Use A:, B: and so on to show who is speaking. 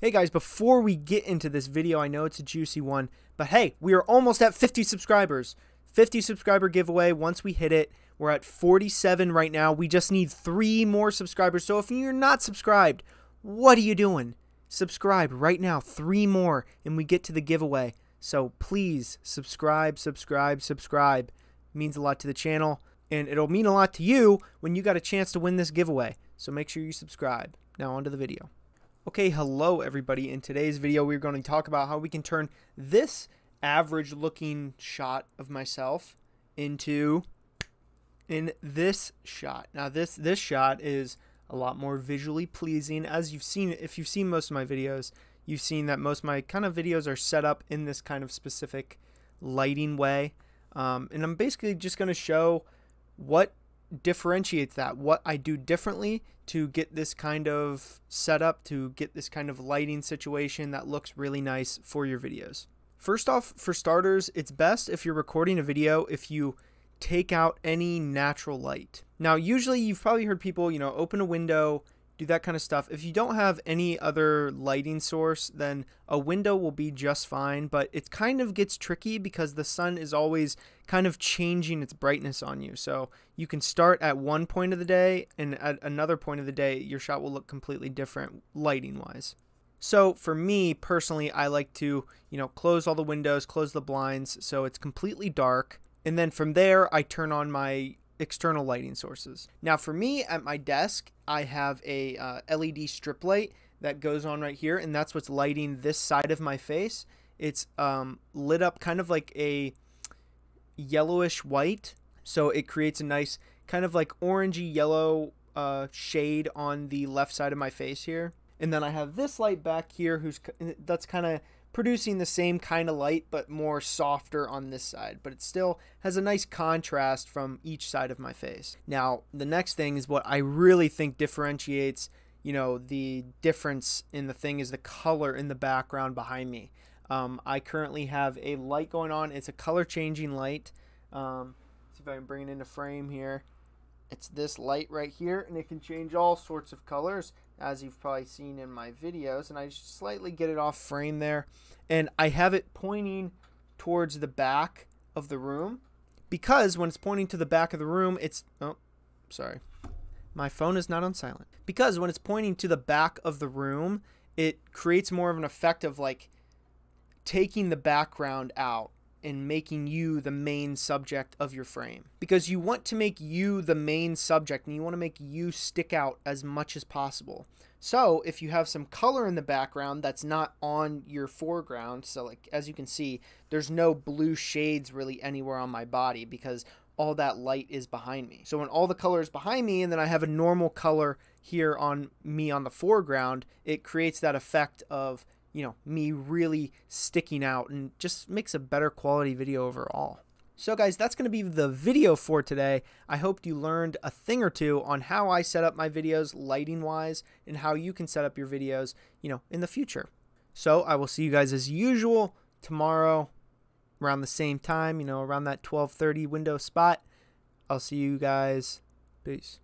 A: Hey guys, before we get into this video, I know it's a juicy one, but hey, we are almost at 50 subscribers. 50 subscriber giveaway. Once we hit it, we're at 47 right now. We just need three more subscribers. So if you're not subscribed, what are you doing? Subscribe right now, three more, and we get to the giveaway. So please subscribe, subscribe, subscribe. It means a lot to the channel, and it'll mean a lot to you when you got a chance to win this giveaway. So make sure you subscribe. Now on to the video. Okay, hello everybody. In today's video, we're going to talk about how we can turn this average looking shot of myself into in this shot. Now this this shot is a lot more visually pleasing as you've seen if you've seen most of my videos, you've seen that most of my kind of videos are set up in this kind of specific lighting way. Um, and I'm basically just going to show what differentiates that, what I do differently to get this kind of setup, to get this kind of lighting situation that looks really nice for your videos. First off, for starters, it's best if you're recording a video if you take out any natural light. Now, usually you've probably heard people, you know, open a window, do that kind of stuff. If you don't have any other lighting source, then a window will be just fine, but it kind of gets tricky because the sun is always kind of changing its brightness on you. So you can start at one point of the day and at another point of the day, your shot will look completely different lighting wise. So for me personally, I like to, you know, close all the windows, close the blinds so it's completely dark. And then from there, I turn on my external lighting sources. Now for me at my desk, I have a uh, LED strip light that goes on right here and that's what's lighting this side of my face. It's um, lit up kind of like a yellowish white. So it creates a nice kind of like orangey yellow uh, shade on the left side of my face here. And then I have this light back here who's that's kind of producing the same kind of light but more softer on this side but it still has a nice contrast from each side of my face. Now the next thing is what i really think differentiates you know the difference in the thing is the color in the background behind me. Um, i currently have a light going on. It's a color changing light. Um, see if i can bring it into frame here. It's this light right here and it can change all sorts of colors as you've probably seen in my videos and I just slightly get it off frame there and I have it pointing towards the back of the room because when it's pointing to the back of the room it's oh sorry my phone is not on silent. Because when it's pointing to the back of the room it creates more of an effect of like taking the background out in making you the main subject of your frame because you want to make you the main subject and you want to make you stick out as much as possible. So, if you have some color in the background that's not on your foreground, so like as you can see, there's no blue shades really anywhere on my body because all that light is behind me. So when all the color is behind me and then I have a normal color here on me on the foreground, it creates that effect of you know, me really sticking out and just makes a better quality video overall. So guys, that's going to be the video for today. I hope you learned a thing or two on how I set up my videos lighting wise and how you can set up your videos, you know, in the future. So I will see you guys as usual tomorrow around the same time, you know, around that 12:30 window spot. I'll see you guys. Peace.